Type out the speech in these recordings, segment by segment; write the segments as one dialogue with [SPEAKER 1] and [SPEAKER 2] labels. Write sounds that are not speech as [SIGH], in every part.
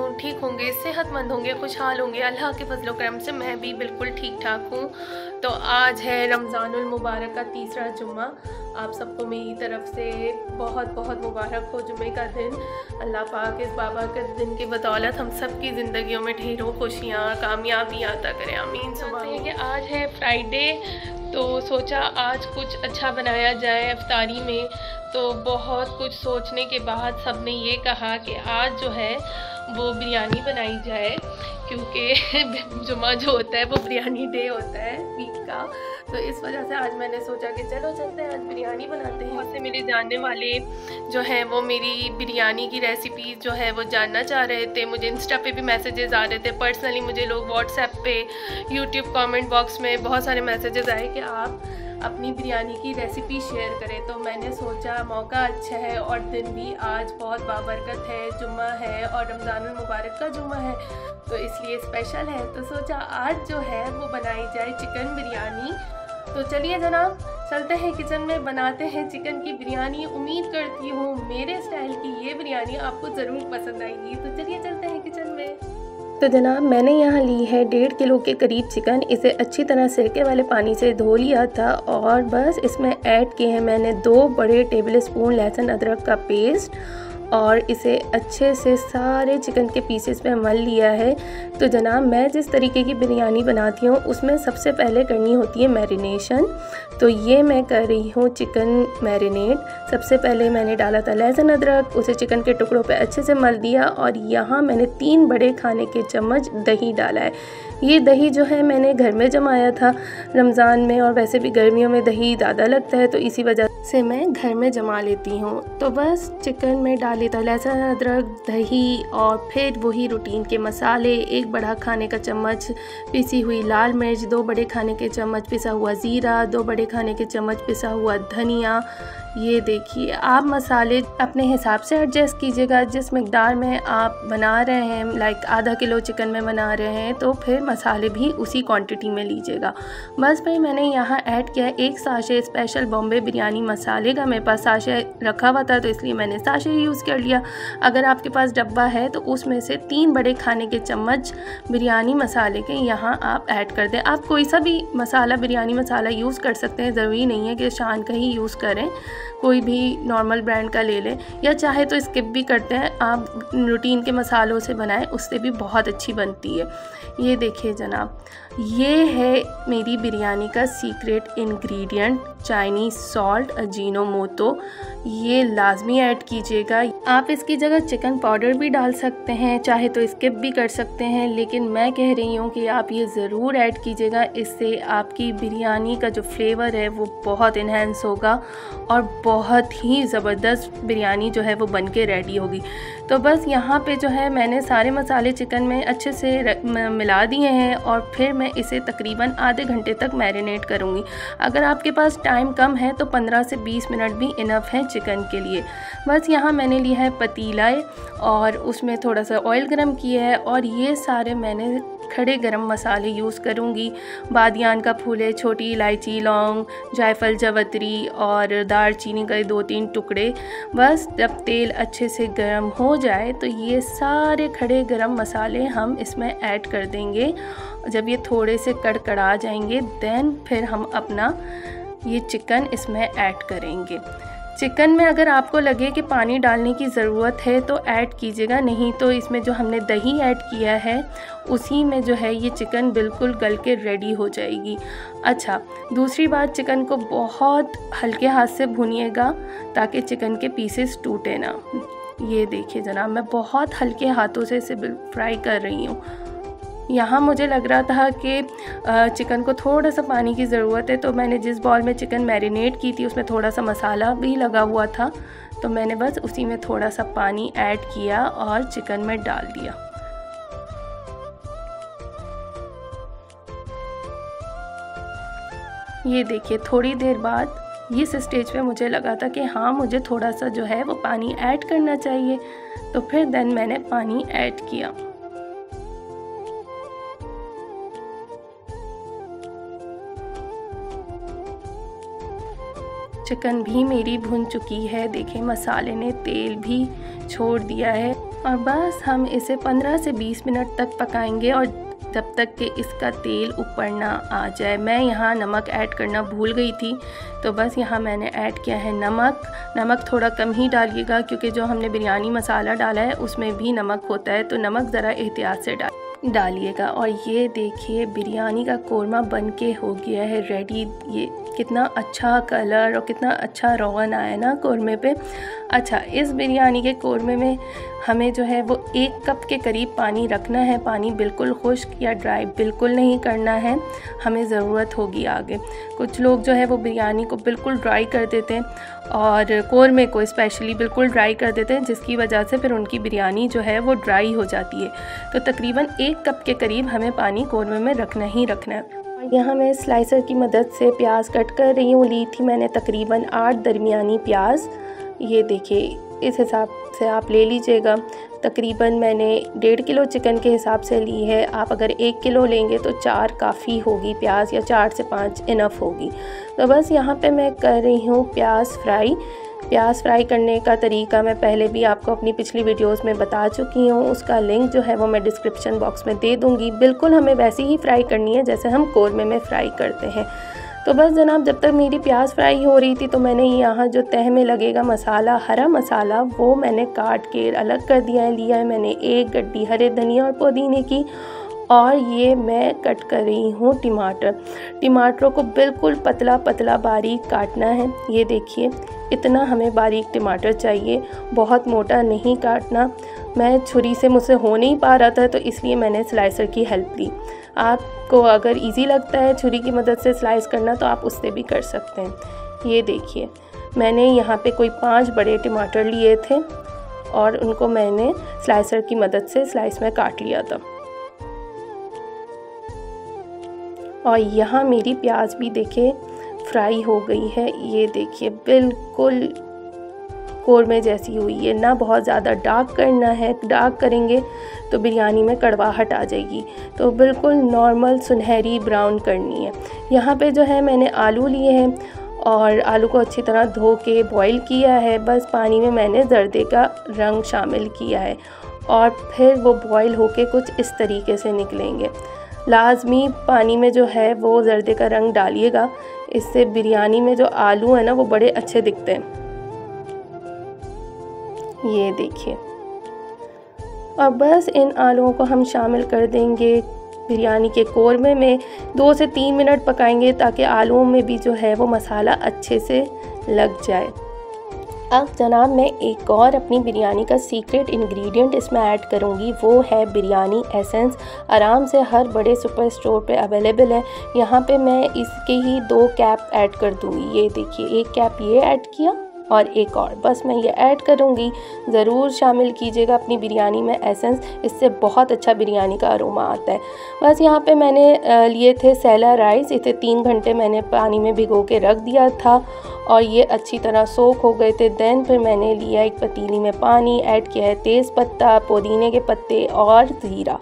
[SPEAKER 1] हूँ ठीक होंगे सेहतमंद होंगे खुशहाल होंगे अल्लाह के फजल करम से मैं भी बिल्कुल ठीक ठाक हूँ। तो आज है रमज़ानुल मुबारक का तीसरा जुम्मा। आप सबको मेरी तरफ़ से बहुत बहुत मुबारक हो जुम्मे का दिन। अल्लाह पाक इस बाबा के दिन की बदौलत हम सब की ज़िंदगियों में ढेरों खुशियाँ कामयाबी आता करें। आमीन। सुबह कि आज है फ्राइडे तो सोचा आज कुछ अच्छा बनाया जाए अफ्तारी में। तो बहुत कुछ सोचने के बाद सबने ये कहा कि आज जो है वो बिरयानी बनाई जाए, क्योंकि [LAUGHS] जुमा जो होता है वो बिरयानी डे होता है वीक का। तो इस वजह से आज मैंने सोचा कि चलो चलते हैं, आज बिरयानी बनाते हैं। बहुत से मेरे जानने वाले जो हैं, वो मेरी बिरयानी की रेसिपी जो है वो जानना चाह रहे थे। मुझे इंस्टा पे भी मैसेजेस आ रहे थे। पर्सनली मुझे लोग व्हाट्सएप पे यूट्यूब कमेंट बॉक्स में बहुत सारे मैसेजेस आए कि आप अपनी बिरयानी की रेसिपी शेयर करें तो मैंने सोचा मौका अच्छा है और दिन भी आज बहुत बाबरकत है, जुम्मा है और रमज़ान मुबारक का जुम्मा है तो इसलिए स्पेशल है। तो सोचा आज जो है वो बनाई जाए चिकन बिरयानी। तो चलिए जनाब, चलते हैं किचन में, बनाते हैं चिकन की बिरयानी। उम्मीद करती हूँ मेरे स्टाइल की ये बिरयानी आपको ज़रूर पसंद आएगी। तो चलिए चलते हैं किचन में। तो जनाब, मैंने यहाँ ली है डेढ़ किलो के करीब चिकन। इसे अच्छी तरह सिरके वाले पानी से धो लिया था और बस इसमें ऐड किए हैं मैंने दो बड़े टेबल स्पून लहसुन अदरक का पेस्ट और इसे अच्छे से सारे चिकन के पीसेस में मल लिया है। तो जनाब, मैं जिस तरीके की बिरयानी बनाती हूँ, उसमें सबसे पहले करनी होती है मैरिनेशन तो ये मैं कर रही हूँ चिकन मैरिनेट सबसे पहले मैंने डाला था लहसुन अदरक, उसे चिकन के टुकड़ों पे अच्छे से मल दिया और यहाँ मैंने तीन बड़े खाने के चम्मच दही डाला है। ये दही जो है मैंने घर में जमाया था रमज़ान में और वैसे भी गर्मियों में दही ज़्यादा लगता है तो इसी वजह से मैं घर में जमा लेती हूँ। तो बस चिकन में डाल लेता हूँ, लहसुन, अदरक, दही और फिर वही रूटीन के मसाले, एक बड़ा खाने का चम्मच, पिसी हुई लाल मिर्च, दो बड़े खाने के चम्मच, पिसा हुआ ज़ीरा, दो बड़े खाने के चम्मच, पिसा हुआ धनिया ये देखिए, आप मसाले अपने हिसाब से एडजस्ट कीजिएगा। जिस मकदार में आप बना रहे हैं लाइक आधा किलो चिकन में बना रहे हैं तो फिर मसाले भी उसी क्वांटिटी में लीजिएगा। बस भाई, मैंने यहाँ ऐड किया एक साशे स्पेशल बॉम्बे बिरयानी मसाले का। मेरे पास साशे रखा हुआ था तो इसलिए मैंने साशे यूज़ कर लिया। अगर आपके पास डब्बा है तो उसमें से तीन बड़े खाने के चम्मच बिरयानी मसाले के यहाँ आप ऐड कर दें। आप कोई सा भी मसाला बिरयानी मसाला यूज़ कर सकते हैं। ज़रूरी नहीं है कि शान का ही यूज़ करें। कोई भी नॉर्मल ब्रांड का ले लें, या चाहे तो स्किप भी करते हैं, आप रूटीन के मसालों से बनाएँ, उससे भी बहुत अच्छी बनती है। ये देखिए जनाब ये है मेरी बिरयानी का secret ingredient, Chinese salt Ajinomoto ये लाजमी ऐड कीजिएगा। आप इसकी जगह चिकन पाउडर भी डाल सकते हैं, चाहे तो स्किप भी कर सकते हैं, लेकिन मैं कह रही हूँ कि आप ये ज़रूर ऐड कीजिएगा। इससे आपकी बिरयानी का जो फ्लेवर है, वो बहुत इन्हेंस होगा और बहुत ही ज़बरदस्त बिरयानी जो है, वो बन के रेडी होगी। तो बस यहाँ पे जो है, मैंने सारे मसाले चिकन में अच्छे से मिला दिए हैं और फिर मैं इसे तकरीबन आधे घंटे तक मैरिनेट करूँगी। अगर आपके पास टाइम कम है तो 15 से 20 मिनट भी इनफ है चिकन के लिए। बस यहाँ मैंने लिया है पतीला और उसमें थोड़ा सा ऑयल गरम किया है और ये सारे मैंने खड़े गरम मसाले यूज़ करूँगी। बादियान का फूल, छोटी इलायची, लौंग, जायफल, जवतरी और दार चीनी का दो तीन टुकड़े। बस जब तेल अच्छे से गर्म हो जाए तो ये सारे खड़े गरम मसाले हम इसमें ऐड कर देंगे जब ये थोड़े से कड़कड़ा जाएँगे देन फिर हम अपना ये चिकन इसमें ऐड करेंगे। चिकन में अगर आपको लगे कि पानी डालने की ज़रूरत है तो ऐड कीजिएगा। नहीं तो इसमें जो हमने दही ऐड किया है, उसी में जो है ये चिकन बिल्कुल गल के रेडी हो जाएगी। अच्छा दूसरी बात चिकन को बहुत हल्के हाथ से भुनिएगा, ताकि चिकन के पीसेस टूटे ना। ये देखिए जनाब, मैं बहुत हल्के हाथों से इसे फ्राई कर रही हूँ। यहाँ मुझे लग रहा था कि चिकन को थोड़ा सा पानी की ज़रूरत है तो मैंने जिस बॉल में चिकन मैरिनेट की थी, उसमें थोड़ा सा मसाला भी लगा हुआ था तो मैंने बस उसी में थोड़ा सा पानी ऐड किया और चिकन में डाल दिया। ये देखिए, थोड़ी देर बाद इस स्टेज पे मुझे लगा था कि हाँ मुझे थोड़ा सा जो है वो पानी ऐड करना चाहिए तो फिर देन मैंने पानी ऐड किया। चिकन भी मेरी भुन चुकी है। देखें, मसाले ने तेल भी छोड़ दिया है। और बस, हम इसे 15 से 20 मिनट तक पकाएँगे और जब तक कि इसका तेल ऊपर ना आ जाए। मैं यहाँ नमक ऐड करना भूल गई थी तो बस यहाँ मैंने ऐड किया है नमक। नमक थोड़ा कम ही डालिएगा, क्योंकि जो हमने बिरयानी मसाला डाला है, उसमें भी नमक होता है तो नमक ज़रा एहतियात से डाल डालिएगा। और ये देखिए, बिरयानी का कौरमा बन के हो गया है रेडी ये कितना अच्छा कलर और कितना अच्छा रोगन आया ना कौरमे पे। अच्छा इस बिरयानी के कौरमे में हमें जो है वो एक कप के करीब पानी रखना है। पानी बिल्कुल खुश्क या ड्राई बिल्कुल नहीं करना है। हमें ज़रूरत होगी आगे। कुछ लोग जो है वो बिरयानी को बिल्कुल ड्राई कर देते हैं और कौरमे को स्पेशली बिल्कुल ड्राई कर देते हैं, जिसकी वजह से फिर उनकी बिरयानी जो है वो ड्राई हो जाती है। तो तकरीबन एक कप के करीब हमें पानी कौरमे में रखना ही रखना है। यहाँ मैं स्लाइसर की मदद से प्याज कट कर रही हूँ। ली थी मैंने तकरीबन आठ दरमियानी प्याज। ये देखिए, इस हिसाब से आप ले लीजिएगा। तकरीबन मैंने डेढ़ किलो चिकन के हिसाब से ली है। आप अगर एक किलो लेंगे तो चार काफ़ी होगी प्याज या चार से पाँच इनफ होगी। तो बस यहाँ पे मैं कर रही हूँ प्याज फ्राई। प्याज फ्राई करने का तरीका मैं पहले भी आपको अपनी पिछली वीडियोस में बता चुकी हूँ। उसका लिंक जो है वो मैं डिस्क्रिप्शन बॉक्स में दे दूँगी। बिल्कुल हमें वैसी ही फ्राई करनी है जैसे हम कौरमे में फ्राई करते हैं। तो बस जनाब, जब तक मेरी प्याज फ्राई हो रही थी तो मैंने यहाँ जो तह में लगेगा मसाला, हरा मसाला, वो मैंने काट के अलग कर दिया है। लिया है मैंने एक गड्डी हरे धनिया और पुदीने की और ये मैं कट कर रही हूँ टमाटर। टमाटरों को बिल्कुल पतला पतला बारीक काटना है। ये देखिए इतना हमें बारीक टमाटर चाहिए, बहुत मोटा नहीं काटना। मैं छुरी से मुझसे हो नहीं पा रहा था तो इसलिए मैंने स्लाइसर की हेल्प ली। आपको अगर इजी लगता है छुरी की मदद से स्लाइस करना तो आप उससे भी कर सकते हैं। ये देखिए, मैंने यहाँ पे कोई पाँच बड़े टमाटर लिए थे, और उनको मैंने स्लाइसर की मदद से स्लाइस में काट लिया था। और यहाँ मेरी प्याज भी देखे फ्राई हो गई है। ये देखिए, बिल्कुल कौरमे जैसी हुई है। ना बहुत ज़्यादा डार्क करना है डार्क करेंगे तो बिरयानी में कड़वाहट आ जाएगी। तो बिल्कुल नॉर्मल सुनहरी ब्राउन करनी है। यहाँ पे जो है, मैंने आलू लिए हैं और आलू को अच्छी तरह धो के बॉईल किया है। बस पानी में मैंने जर्दे का रंग शामिल किया है और फिर वो बॉईल होके कुछ इस तरीके से निकलेंगे। लाजमी पानी में जो है वो जर्दे का रंग डालिएगा। इससे बिरयानी में जो आलू है ना, वो बड़े अच्छे दिखते हैं। ये देखिए। और बस इन आलूओं को हम शामिल कर देंगे बिरयानी के कौरमे में। दो से तीन मिनट पकाएँगे ताकि आलूओं में भी जो है वो मसाला अच्छे से लग जाए। अब जनाब मैं एक और अपनी बिरयानी का सीक्रेट इंग्रेडिएंट इसमें ऐड करूँगी। वो है बिरयानी एसेंस आराम से हर बड़े सुपर स्टोर पे अवेलेबल है। यहाँ पे मैं इसके ही दो कैप ऐड कर दूँगी। ये देखिए, एक कैप ये ऐड किया। और एक और। बस मैं ये ऐड करूँगी। ज़रूर शामिल कीजिएगा अपनी बिरयानी में एसेंस। इससे बहुत अच्छा बिरयानी का अरोमा आता है। बस यहाँ पे मैंने लिए थे सैला राइस। इसे तीन घंटे मैंने पानी में भिगो के रख दिया था और ये अच्छी तरह सोख हो गए थे। देन फिर मैंने लिया एक पतीली में पानी। ऐड किया है तेज़ पत्ता पुदीने के पत्ते और ज़ीरा।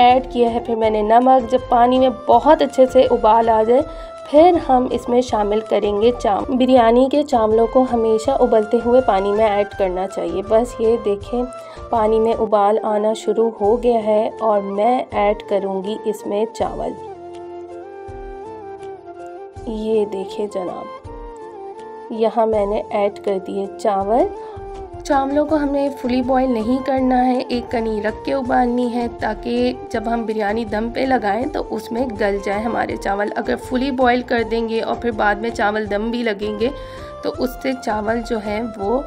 [SPEAKER 1] ऐड किया है फिर मैंने नमक। जब पानी में बहुत अच्छे से उबाल आ जाए फिर हम इसमें शामिल करेंगे चाम। बिरयानी के चावलों को हमेशा उबलते हुए पानी में ऐड करना चाहिए। बस ये देखें, पानी में उबाल आना शुरू हो गया है और मैं ऐड करूँगी इसमें चावल। ये देखिए जनाब, यहाँ मैंने ऐड कर दिए चावल चावलों को हमें फुली बॉईल नहीं करना है, एक कनी रख के उबालनी है ताकि जब हम बिरयानी दम पे लगाएँ तो उसमें गल जाए हमारे चावल। अगर फुली बॉईल कर देंगे और फिर बाद में चावल दम भी लगेंगे तो उससे चावल जो है वो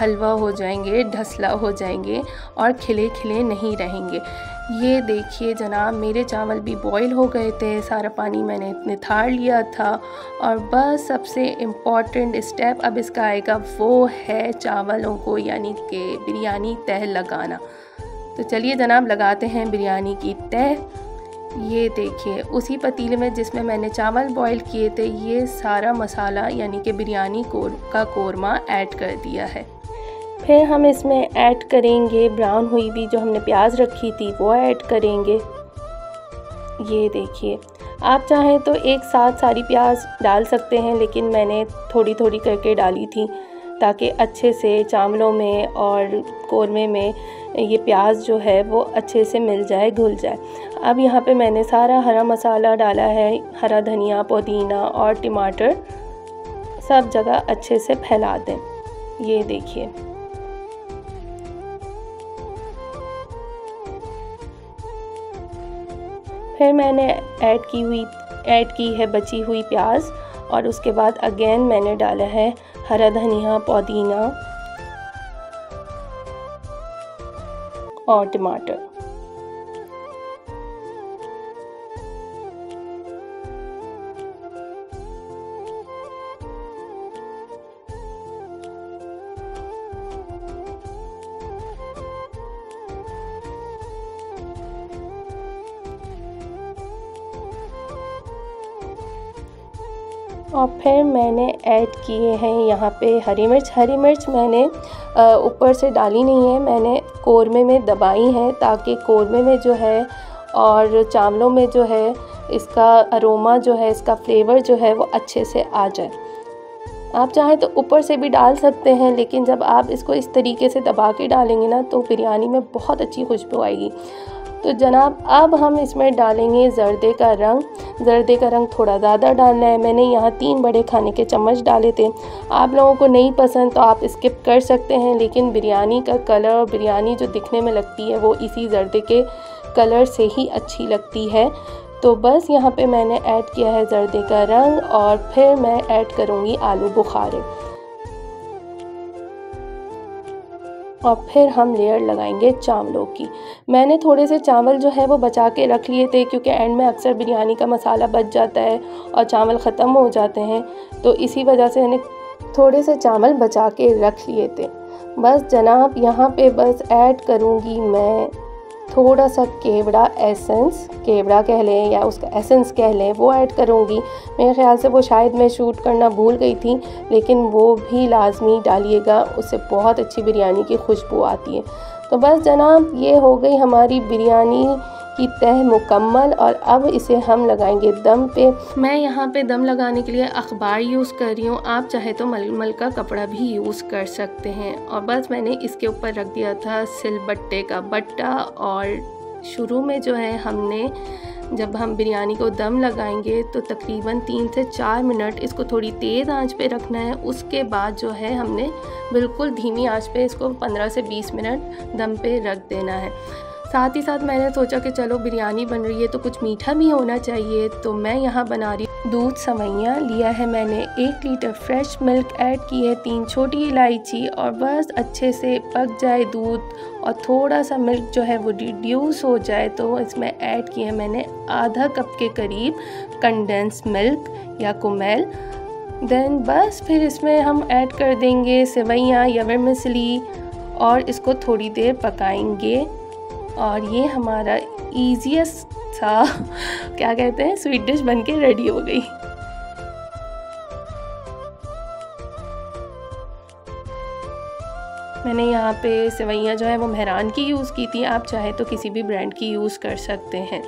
[SPEAKER 1] हलवा हो जाएँगे, ढसला हो जाएँगे और खिले खिले नहीं रहेंगे। ये देखिए जनाब, मेरे चावल भी बॉईल हो गए थे, सारा पानी मैंने निथार लिया था और बस सबसे इंपॉर्टेंट स्टेप अब इसका आएगा वो है चावलों को, यानी कि बिरयानी तह लगाना। तो चलिए जनाब, लगाते हैं बिरयानी की तह। ये देखिए, उसी पतीले में जिसमें मैंने चावल बॉईल किए थे, ये सारा मसाला, यानी कि बिरयानी कोर, का कोरमा ऐड कर दिया है। फिर हम इसमें ऐड करेंगे ब्राउन हुई भी जो हमने प्याज रखी थी, वो ऐड करेंगे। ये देखिए, आप चाहें तो एक साथ सारी प्याज डाल सकते हैं, लेकिन मैंने थोड़ी थोड़ी करके डाली थी, ताकि अच्छे से चावलों में और कौरमे में ये प्याज जो है वो अच्छे से मिल जाए, घुल जाए। अब यहाँ पे मैंने सारा हरा मसाला डाला है, हरा धनिया, पुदीना और टमाटर, सब जगह अच्छे से फैला दें। ये देखिए। फिर मैंने ऐड की हुई, ऐड की है बची हुई प्याज और उसके बाद अगेन मैंने डाला है हरा धनिया, पुदीना और टमाटर। और फिर मैंने ऐड किए हैं यहाँ पे हरी मिर्च। हरी मिर्च मैंने ऊपर से डाली नहीं है। मैंने कौरमे में दबाई है ताकि कौरमे में जो है और चावलों में जो है इसका अरोमा जो है, इसका फ्लेवर जो है वो अच्छे से आ जाए। आप चाहें तो ऊपर से भी डाल सकते हैं, लेकिन जब आप इसको इस तरीके से दबा के डालेंगे ना तो बिरयानी में बहुत अच्छी खुशबू आएगी। तो जनाब, अब हम इसमें डालेंगे जर्दे का रंग। जर्दे का रंग थोड़ा ज़्यादा डालना है। मैंने यहाँ तीन बड़े खाने के चम्मच डाले थे। आप लोगों को नहीं पसंद तो आप स्किप कर सकते हैं, लेकिन बिरयानी का कलर और बिरयानी जो दिखने में लगती है, वो इसी जर्दे के कलर से ही अच्छी लगती है। तो बस यहाँ पे मैंने ऐड किया है जर्दे का रंग और फिर मैं ऐड करूँगी आलू बुखारे। और फिर हम लेयर लगाएँगे चावलों की। मैंने थोड़े से चावल जो है वो बचा के रख लिए थे क्योंकि एंड में अक्सर बिरयानी का मसाला बच जाता है और चावल ख़त्म हो जाते हैं तो इसी वजह से मैंने थोड़े से चावल बचा के रख लिए थे। बस जनाब, यहाँ पे बस ऐड करूँगी मैं। थोड़ा सा केवड़ा एसेंस, केवड़ा कह लें या उसका एसेंस कह लें, वो ऐड करूँगी। मेरे ख्याल से वो शायद मैं शूट करना भूल गई थी, लेकिन वो भी लाजमी डालिएगा उससे बहुत अच्छी बिरयानी की खुशबू आती है। तो बस जनाब, ये हो गई हमारी बिरयानी की तह मुकम्मल और अब इसे हम लगाएँगे दम पे। मैं यहाँ पे दम लगाने के लिए अखबार यूज़ कर रही हूँ। आप चाहे तो मलमल का कपड़ा भी यूज़ कर सकते हैं। और बस मैंने इसके ऊपर रख दिया था सिलबट्टे का बट्टा। और शुरू में जो है हमने, जब हम बिरयानी को दम लगाएँगे तो तकरीबन तीन से चार मिनट इसको थोड़ी तेज़ आँच पे रखना है। उसके बाद जो है हमने बिल्कुल धीमी आँच पे इसको 15 से 20 मिनट दम पे रख देना है। साथ ही साथ मैंने सोचा कि चलो बिरयानी बन रही है तो कुछ मीठा भी होना चाहिए तो मैं यहाँ बना रही दूध सवैयाँ लिया है मैंने, एक लीटर फ्रेश मिल्क ऐड की है, तीन छोटी इलायची और बस अच्छे से पक जाए दूध और थोड़ा सा मिल्क जो है वो रिड्यूस हो जाए तो इसमें ऐड किया है मैंने आधा कप के करीब कंडेंस मिल्क या कुमेल। देन बस फिर इसमें हम ऐड कर देंगे सेवैयाँ या वर्मिसली और इसको थोड़ी देर पकाएँगे। और ये हमारा ईजीएस्ट सा क्या कहते हैं स्वीट डिश बन के रेडी हो गई। मैंने यहाँ पे सेवैयाँ जो है, वो मेहरान की यूज़ की थी। आप चाहे तो किसी भी ब्रांड की यूज़ कर सकते हैं।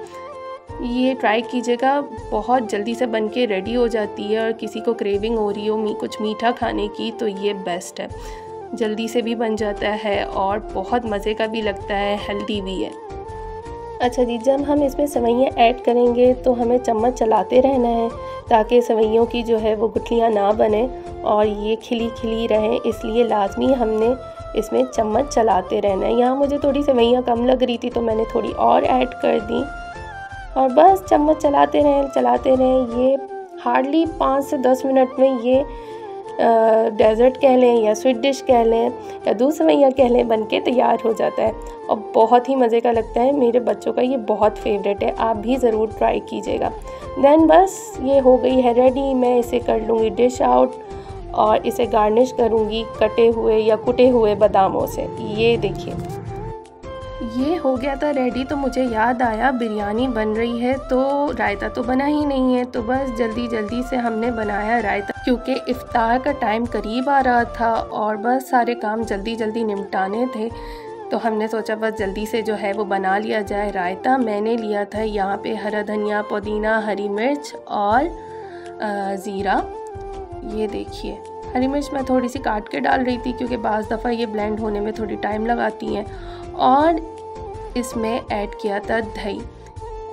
[SPEAKER 1] ये ट्राई कीजिएगा, बहुत जल्दी से बन के रेडी हो जाती है और किसी को क्रेविंग हो रही हो, मी, कुछ मीठा खाने की तो ये बेस्ट है। जल्दी से भी बन जाता है और बहुत मज़े का भी लगता है हेल्दी भी है। अच्छा जी, जब हम इसमें सवैयाँ ऐड करेंगे तो हमें चम्मच चलाते रहना है, ताकि सवैयों की जो है वो गुठलियाँ ना बने और ये खिली खिली रहें। इसलिए लाजमी हमने इसमें चम्मच चलाते रहना है। यहाँ मुझे थोड़ी सवैयाँ कम लग रही थी तो मैंने थोड़ी और ऐड कर दी। और बस चम्मच चलाते रहें चलाते रहें। ये हार्डली पाँच से दस मिनट में ये डेज़र्ट कह लें या स्वीट डिश कह लें या दूध सवैया कह लें बन के तैयार हो जाता है। और बहुत ही मज़े का लगता है। मेरे बच्चों का ये बहुत फेवरेट है। आप भी ज़रूर ट्राई कीजिएगा। देन बस ये हो गई है रेडी मैं इसे कर लूँगी डिश आउट और इसे गार्निश करूँगी कटे हुए या कुटे हुए बादामों से। ये देखिए। ये हो गया था रेडी तो मुझे याद आया, बिरयानी बन रही है तो रायता तो बना ही नहीं है तो बस जल्दी जल्दी से हमने बनाया रायता, क्योंकि इफ्तार का टाइम करीब आ रहा था, और बस सारे काम जल्दी जल्दी निपटाने थे तो हमने सोचा बस जल्दी से जो है वो बना लिया जाए रायता। मैंने लिया था यहाँ पे हरा धनिया, पुदीना, हरी मिर्च और ज़ीरा। ये देखिए, हरी मिर्च मैं थोड़ी सी काट के डाल रही थी, क्योंकि बाज़ दफ़ा ये ब्लेंड होने में थोड़ी टाइम लगाती हैं। और इसमें ऐड किया था दही।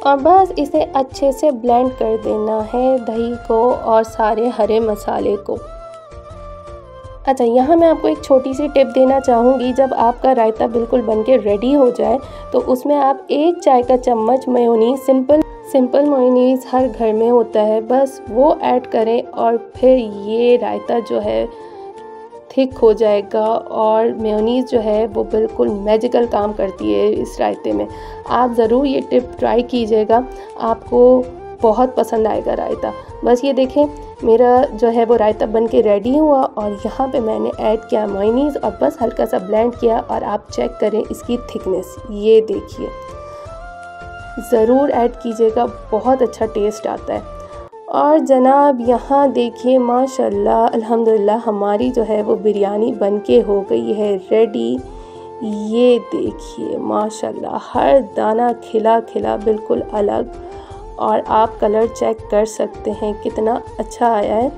[SPEAKER 1] और बस इसे अच्छे से ब्लेंड कर देना है दही को और सारे हरे मसाले को। अच्छा यहाँ मैं आपको एक छोटी सी टिप देना चाहूँगी। जब आपका रायता बिल्कुल बन के रेडी हो जाए तो उसमें आप एक चाय का चम्मच मेयोनीज सिंपल सिंपल मेयोनीज हर घर में होता है। बस वो ऐड करें और फिर ये रायता जो है थिक हो जाएगा और मेयोनीज़ जो है वो बिल्कुल मैजिकल काम करती है इस रायते में। आप ज़रूर ये टिप ट्राई कीजिएगा, आपको बहुत पसंद आएगा रायता। बस ये देखें, मेरा जो है वो रायता बन के रेडी हुआ और यहाँ पे मैंने ऐड किया मोइनीज़ और बस हल्का सा ब्लेंड किया और आप चेक करें इसकी थिकनेस ये देखिए, ज़रूर ऐड कीजिएगा, बहुत अच्छा टेस्ट आता है। और जनाब, यहाँ देखिए, माशाल्लाह, अल्हम्दुलिल्लाह, हमारी जो है वो बिरयानी बन के हो गई है रेडी ये देखिए, माशाल्लाह, हर दाना खिला खिला बिल्कुल अलग और आप कलर चेक कर सकते हैं, कितना अच्छा आया है।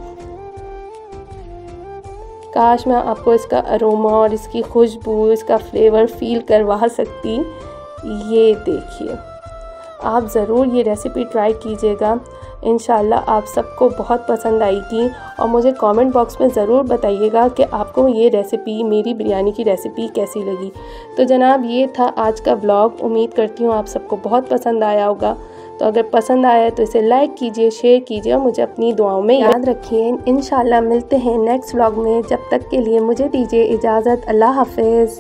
[SPEAKER 1] काश मैं आपको इसका अरोमा और इसकी खुशबू, इसका फ्लेवर फील करवा सकती। ये देखिए। आप ज़रूर ये रेसिपी ट्राई कीजिएगा। इन आप सबको बहुत पसंद आएगी और मुझे कमेंट बॉक्स में ज़रूर बताइएगा कि आपको ये रेसिपी मेरी बिरयानी की रेसिपी कैसी लगी। तो जनाब, ये था आज का ब्लॉग उम्मीद करती हूँ आप सबको बहुत पसंद आया होगा। तो अगर पसंद आया तो इसे लाइक कीजिए शेयर कीजिए और मुझे अपनी दुआओं में याद रखिए। इन मिलते हैं नेक्स्ट व्लॉग में। जब तक के लिए मुझे दीजिए इजाज़त। अल्लाह हाफिज़।